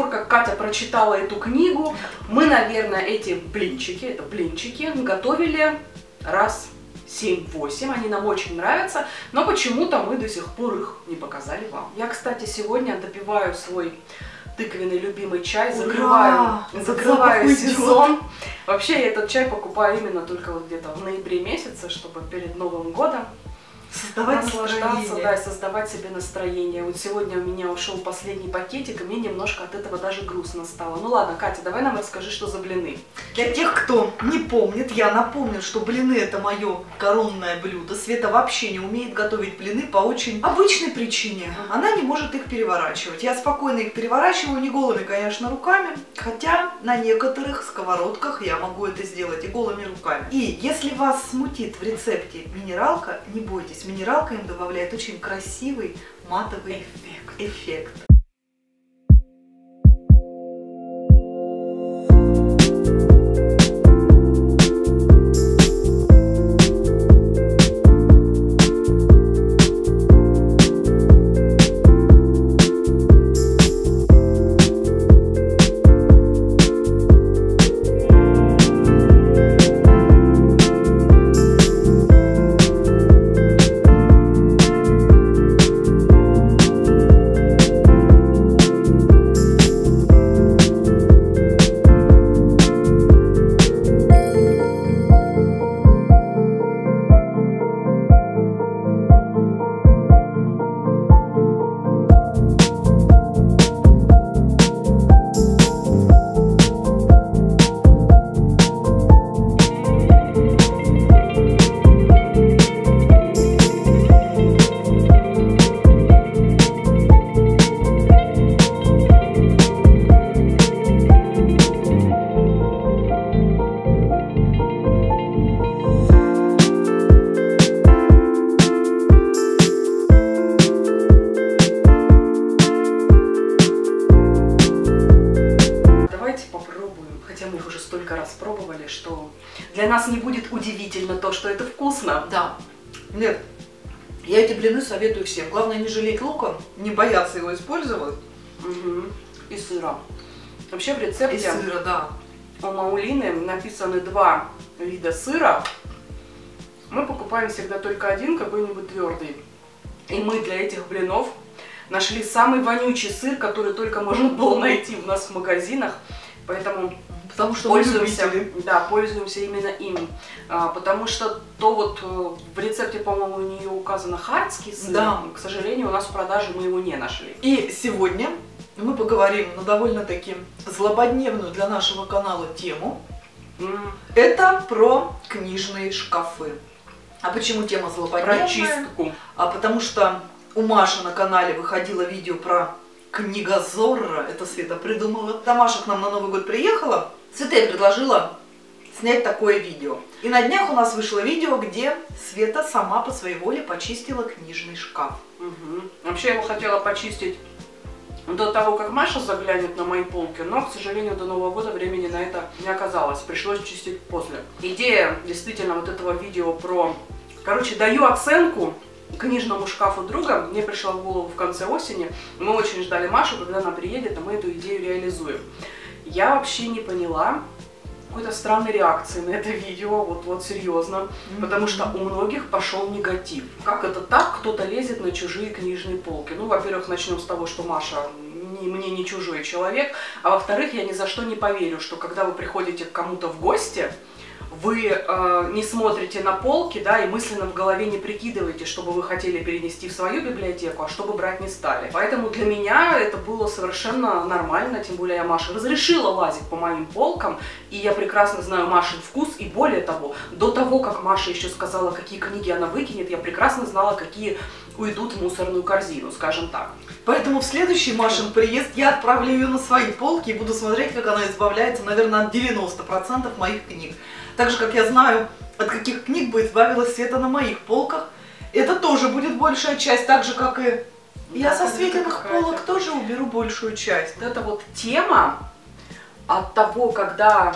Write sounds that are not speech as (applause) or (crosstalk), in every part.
пор, как Катя прочитала эту книгу, мы, наверное, эти блинчики, это блинчики, готовили раз 7-8, они нам очень нравятся, но почему-то мы до сих пор их не показали вам. Я, кстати, сегодня допиваю свой тыквенный любимый чай, Ура! закрываю, Этот закрываю сезон. Вообще я этот чай покупаю именно только вот где-то в ноябре месяце, чтобы перед Новым годом Создавать наслаждаться, настроение. да, и создавать себе настроение. Вот сегодня у меня ушел последний пакетик, и мне немножко от этого даже грустно стало. Ну ладно, Катя, давай нам расскажи, что за блины. Для тех, кто не помнит, я напомню, что блины это мое коронное блюдо. Света вообще не умеет готовить блины по очень обычной причине. Она не может их переворачивать. Я спокойно их переворачиваю, не голыми, конечно, руками, хотя на некоторых сковородках я могу это сделать и голыми руками. И если вас смутит в рецепте минералка, не бойтесь, минералка им добавляет очень красивый матовый Эффект. эффект. Раз пробовали, что для нас не будет удивительно то, что это вкусно. Да. Нет, я эти блины советую всем. Главное не жалеть лука, не бояться его использовать. Мгм. И сыра. Вообще в рецепте И сыра, да. у Маулины написаны два вида сыра. Мы покупаем всегда только один, какой-нибудь твердый. И мы для этих блинов нашли самый вонючий сыр, который только можно было (laughs) найти у нас в магазинах. Поэтому Потому что пользуемся, любители. да, пользуемся именно им. А, потому что то вот э, в рецепте, по-моему, у нее указано хардский сыр. Да. К сожалению, у нас в продаже мы его не нашли. И сегодня мы поговорим на довольно-таки злободневную для нашего канала тему. М, Это про книжные шкафы. А почему тема Про злободневная? чистку. А потому что у Маши на канале выходило видео про книгозора. Это Света придумала. Когда Маша к нам на Новый год приехала, Света ей предложила снять такое видео. И на днях у нас вышло видео, где Света сама по своей воле почистила книжный шкаф. Мгм. Вообще я его хотела почистить до того, как Маша заглянет на мои полки, но, к сожалению, до Нового года времени на это не оказалось. Пришлось чистить после. Идея действительно вот этого видео про... Короче, даю оценку книжному шкафу друга. Мне пришла в голову в конце осени. Мы очень ждали Машу, когда она приедет, и мы эту идею реализуем. Я вообще не поняла какой-то странной реакции на это видео, вот, вот серьезно. Потому что у многих пошел негатив. Как это так? Кто-то лезет на чужие книжные полки. Ну, во-первых, начнем с того, что Маша не, мне не чужой человек. А во-вторых, я ни за что не поверю, что когда вы приходите к кому-то в гости, вы э, не смотрите на полки, да, и мысленно в голове не прикидываете, что бы вы хотели перенести в свою библиотеку, а что бы брать не стали. Поэтому для меня это было совершенно нормально, тем более я Маше разрешила лазить по моим полкам, и я прекрасно знаю Машин вкус, и более того, до того, как Маша еще сказала, какие книги она выкинет, я прекрасно знала, какие уйдут в мусорную корзину, скажем так. Поэтому в следующий Машин приезд я отправлю ее на свои полки и буду смотреть, как она избавляется, наверное, от 90% моих книг. Так же, как я знаю, от каких книг бы избавилась Света на моих полках. Это тоже будет большая часть, так же, как и я Да, со это Светиных полок тоже уберу большую часть. Вот эта вот тема от того, когда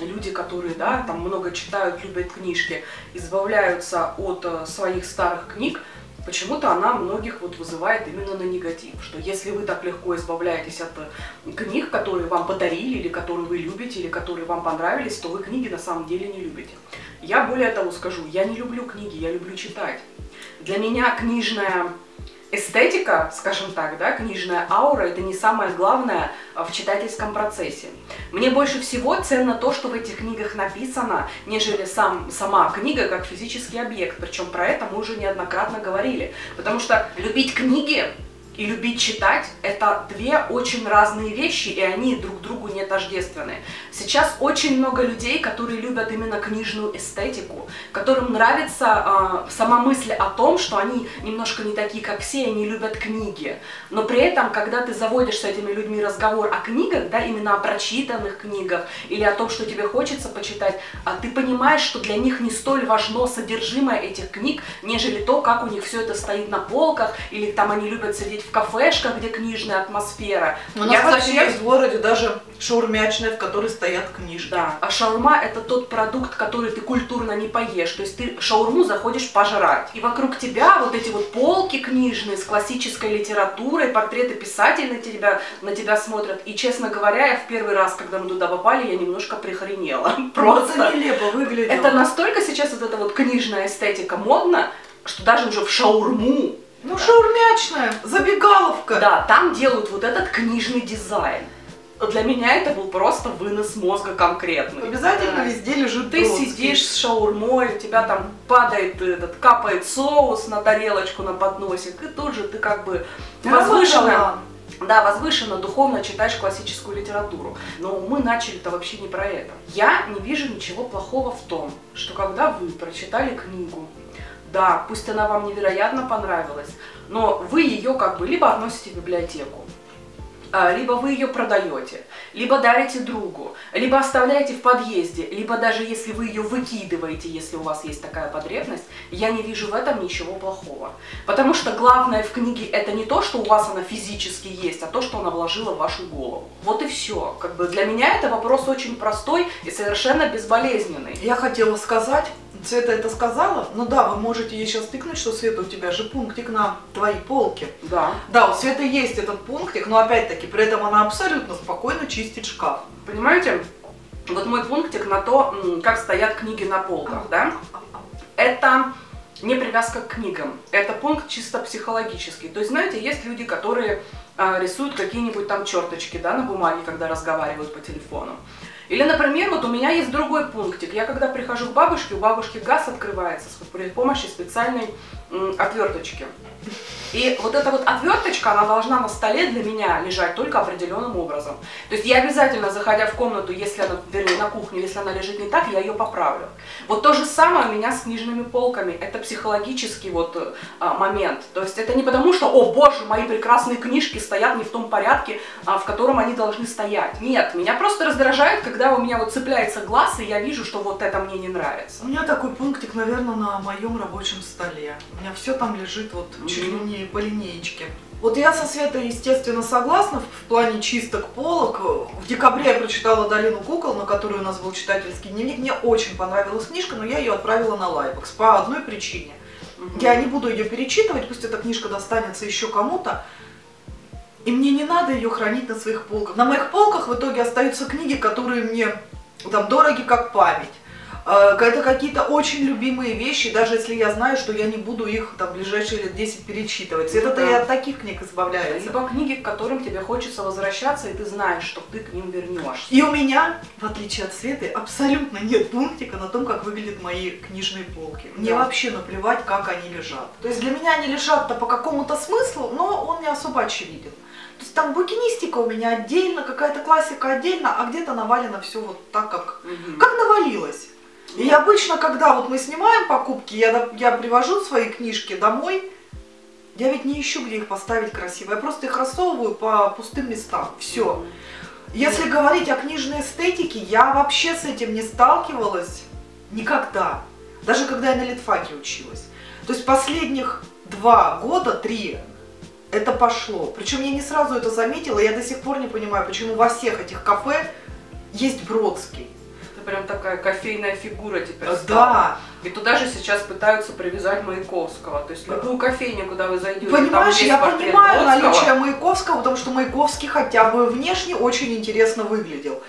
люди, которые, да, там много читают, любят книжки, избавляются от э, своих старых книг, почему-то она многих вот вызывает именно на негатив, что если вы так легко избавляетесь от э, книг, которые вам подарили, или которые вы любите, или которые вам понравились, то вы книги на самом деле не любите. Я более того скажу, я не люблю книги, я люблю читать. Для меня книжная эстетика, скажем так, да, книжная аура, это не самое главное а, в читательском процессе. Мне больше всего ценно то, что в этих книгах написано, нежели сам, сама книга как физический объект. Причем про это мы уже неоднократно говорили. Потому что любить книги и любить читать – это две очень разные вещи, и они друг другу не тождественны. Сейчас очень много людей, которые любят именно книжную эстетику, которым нравится э, сама мысль о том, что они немножко не такие, как все, они любят книги. Но при этом, когда ты заводишь с этими людьми разговор о книгах, да, именно о прочитанных книгах, или о том, что тебе хочется почитать, а ты понимаешь, что для них не столь важно содержимое этих книг, нежели то, как у них все это стоит на полках, или там они любят сидеть в кафешках, где книжная атмосфера. У нас, Я кстати, вообще- есть в городе даже шаурмячная, в которой стоят книжки. Да, а шаурма это тот продукт, который ты культурно не поешь. То есть ты шаурму заходишь пожрать. И вокруг тебя вот эти вот полки книжные с классической литературой, портреты писателей на тебя, на тебя смотрят. И, честно говоря, я в первый раз, когда мы туда попали, я немножко прихренела. (laughs) Просто Просто. нелепо выглядит. Это настолько сейчас вот эта вот книжная эстетика модна, что даже уже в шаурму, Ну, шаурмячная, забегаловка. да, там делают вот этот книжный дизайн. Для меня это был просто вынос мозга конкретный. Обязательно Да. везде лежит Ты Бродский. сидишь с шаурмой, у тебя там падает этот, капает соус на тарелочку, на подносик, и тут же ты как бы возвышенно, да, возвышенно, духовно читаешь классическую литературу. Но мы начали-то вообще не про это. Я не вижу ничего плохого в том, что когда вы прочитали книгу, да, пусть она вам невероятно понравилась, но вы ее как бы либо относите в библиотеку, а, либо вы ее продаете, либо дарите другу, либо оставляете в подъезде, либо даже если вы ее выкидываете, если у вас есть такая потребность, я не вижу в этом ничего плохого. Потому что главное в книге это не то, что у вас она физически есть, а то, что она вложила в вашу голову. Вот и все. Как бы для меня это вопрос очень простой и совершенно безболезненный. Я хотела сказать, Света это сказала, ну да, вы можете ей сейчас тыкнуть, что Света, у тебя же пунктик на твои полки. Да. Да, у Светы есть этот пунктик, но опять-таки при этом она абсолютно спокойно чистит шкаф. Понимаете? Вот мой пунктик на то, как стоят книги на полках, да? это не привязка к книгам, это пункт чисто психологический. То есть, знаете, есть люди, которые а, рисуют какие-нибудь там черточки, да, на бумаге, когда разговаривают по телефону. Или, например, вот у меня есть другой пунктик. Я когда прихожу к бабушке, у бабушки газ открывается при помощи специальной отверточки. И вот эта вот отверточка, она должна на столе для меня лежать только определенным образом. То есть я обязательно, заходя в комнату, если она, вернее, на кухню, если она лежит не так, я ее поправлю. Вот то же самое у меня с книжными полками. Это психологический вот а, момент. То есть это не потому, что, о боже, мои прекрасные книжки стоят не в том порядке, а, в котором они должны стоять. Нет, меня просто раздражает, когда у меня вот цепляется глаз, и я вижу, что вот это мне не нравится. У меня такой пунктик, наверное, на моем рабочем столе. У меня все там лежит вот чуть ли не по линеечке. Вот я со Светой, естественно, согласна в плане чисток полок. В декабре я прочитала «Долину кукол», на которой у нас был читательский дневник. Мне очень понравилась книжка, но я ее отправила на Лайбекс по одной причине. Мгм. Я не буду ее перечитывать, пусть эта книжка достанется еще кому-то. И мне не надо ее хранить на своих полках. На моих полках в итоге остаются книги, которые мне там дороги как память. Э, Это какие-то очень любимые вещи, даже если я знаю, что я не буду их там ближайшие лет 10 перечитывать. Это и от таких книг избавляется. Либо книги, к которым тебе хочется возвращаться, и ты знаешь, что ты к ним вернешься. И у меня, в отличие от Светы, абсолютно нет пунктика на том, как выглядят мои книжные полки. Мне Да. вообще наплевать, как они лежат. То есть для меня они лежат-то по какому-то смыслу, но он не особо очевиден. То есть там букинистика у меня отдельно, какая-то классика отдельно, а где-то навалено все вот так, как, Мгм. как навалилось. И обычно, когда вот мы снимаем покупки, я, я привожу свои книжки домой, я ведь не ищу, где их поставить красиво, я просто их рассовываю по пустым местам. Все. Если говорить о книжной эстетике, я вообще с этим не сталкивалась никогда. Даже когда я на литфаке училась. То есть последних два года, три, это пошло. Причем я не сразу это заметила, я до сих пор не понимаю, почему во всех этих кафе есть Бродский. То Это прям такая кофейная фигура теперь Да. стала. И туда же сейчас пытаются привязать Маяковского. То есть любую кофейню, куда вы зайдете, там Понимаешь, есть я понимаю Бродского. наличие Маяковского, потому что Маяковский хотя бы внешне очень интересно выглядел.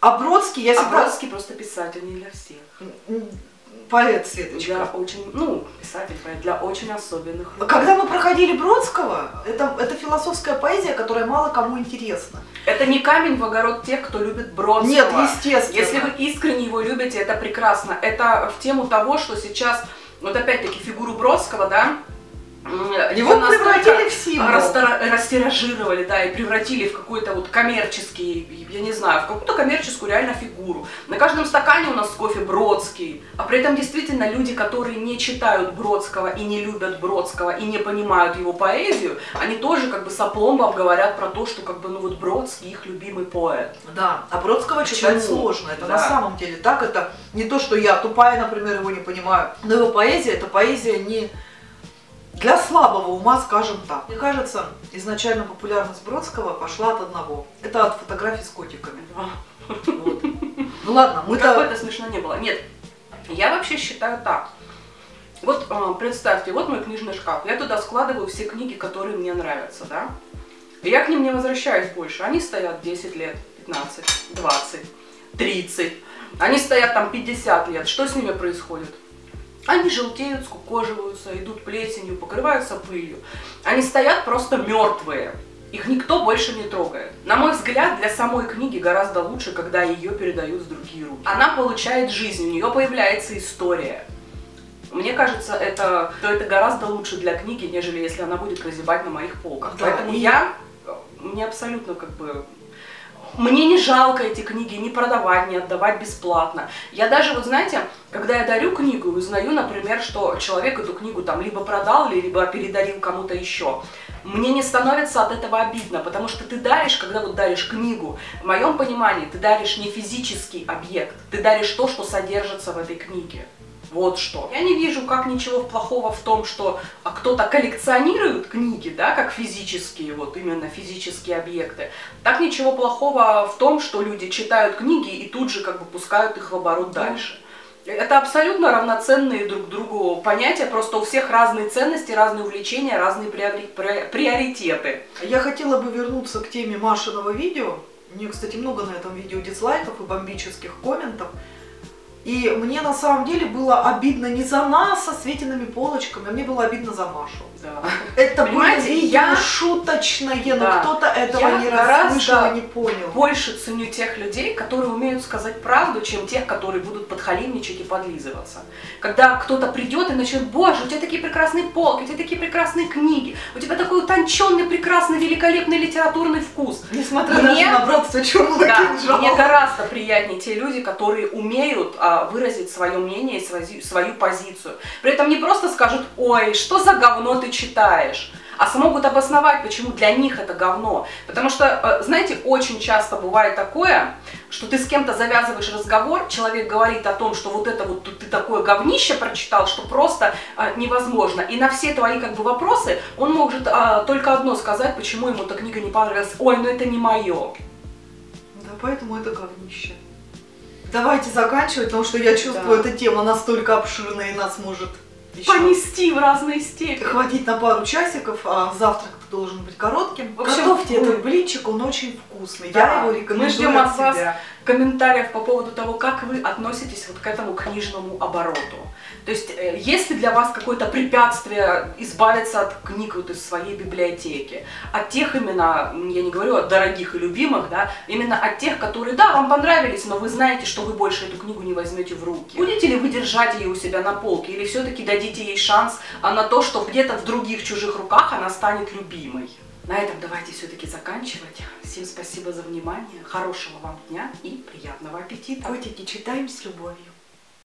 А Бродский, я А всегда... Бродский просто писатель не для всех. Поэт, Светочка. Для очень, ну, писатель, поэт, для очень особенных людей. Когда мы проходили это философская поэзия, которая мало кому интересна. Это не камень в огород тех, кто любит Бродского. Нет, естественно. Если вы искренне его любите, это прекрасно. Это в тему того, что сейчас, вот опять-таки, фигуру Бродского, да, Его превратили в символ. растиражировали, да, и превратили в какой-то вот коммерческий, я не знаю, в какую-то коммерческую реально фигуру. На каждом стакане у нас кофе Бродский, а при этом действительно люди, которые не читают Бродского и не любят Бродского и не понимают его поэзию, они тоже как бы с опломбом говорят про то, что как бы, ну вот Бродский их любимый поэт. Да, а Бродского читать Почему? сложно. Это Да. на самом деле так. Это не то, что я тупая, например, его не понимаю. Но его поэзия, это поэзия не для слабого ума, скажем так. Мне кажется, изначально популярность Бродского пошла от одного. Это от фотографий с котиками. Вот. Ну ладно, Мы как бы это смешно не было. Нет, я вообще считаю так. Вот а, представьте, вот мой книжный шкаф. Я туда складываю все книги, которые мне нравятся, да? И я к ним не возвращаюсь больше. Они стоят 10 лет, 15, 20, 30. Они стоят там 50 лет. Что с ними происходит? Они желтеют, скукоживаются, идут плесенью, покрываются пылью. Они стоят просто мертвые. Их никто больше не трогает. На мой взгляд, для самой книги гораздо лучше, когда ее передают в другие руки. Она получает жизнь, у нее появляется история. Мне кажется, это, что это гораздо лучше для книги, нежели если она будет прозябать на моих полках. Да, Поэтому и- я, мне абсолютно как бы мне не жалко эти книги ни продавать, ни отдавать бесплатно. Я даже, вот знаете, когда я дарю книгу, узнаю, например, что человек эту книгу там либо продал, либо передарил кому-то еще. Мне не становится от этого обидно, потому что ты даришь, когда вот даришь книгу, в моем понимании, ты даришь не физический объект, ты даришь то, что содержится в этой книге. Вот что. Я не вижу как ничего плохого в том, что а, кто-то коллекционирует книги, да, как физические, вот именно физические объекты. Так ничего плохого в том, что люди читают книги и тут же как бы пускают их в оборот Да. дальше. Это абсолютно равноценные друг другу понятия, просто у всех разные ценности, разные увлечения, разные приори- при- приоритеты. Я хотела бы вернуться к теме Машиного видео. У нее, кстати, много на этом видео дизлайков и бомбических комментов. И мне на самом деле было обидно не за нас со Светиными полочками, а мне было обидно за Машу. Да. Это Понимаете, были видео я- шуточные, но Да. кто-то этого Я не расслышал и не понял. Больше ценю тех людей, которые умеют сказать правду, чем тех, которые будут подхалимничать и подлизываться. Когда кто-то придет и начнет, боже, у тебя такие прекрасные полки, у тебя такие прекрасные книги, у тебя такой утонченный, прекрасный, великолепный литературный вкус. Несмотря Мне- даже на братство черного Да, кинжала. мне гораздо приятнее те люди, которые умеют а, выразить свое мнение и свою, позицию. При этом не просто скажут, ой, что за говно ты читаешь, а смогут обосновать, почему для них это говно. Потому что, э, знаете, очень часто бывает такое, что ты с кем-то завязываешь разговор, человек говорит о том, что вот это вот ты такое говнище прочитал, что просто э, невозможно. И на все твои как бы вопросы он может э, только одно сказать, почему ему эта книга не понравилась. Ой, ну это не мое. Да, поэтому это говнище. Давайте заканчивать, потому что я чувствую, Да. эта тема настолько обширная и нас может еще понести в разные степени. хватить на пару часиков, а завтрак должен быть коротким. В общем, Готовьте мы- этот блинчик, он очень вкусный. Да, Я его мы рекомендую ждем от от вас комментариев по поводу того, как вы относитесь вот к этому книжному обороту. То есть, э, есть ли для вас какое-то препятствие избавиться от книг вот из своей библиотеки? От тех именно, я не говорю от дорогих и любимых, да, именно от тех, которые, да, вам понравились, но вы знаете, что вы больше эту книгу не возьмете в руки. Будете ли вы держать ее у себя на полке или все-таки дадите ей шанс а на то, что где-то в других чужих руках она станет любимой? На этом давайте все-таки заканчивать. Всем спасибо за внимание, хорошего вам дня и приятного аппетита. Котики, читаем с любовью.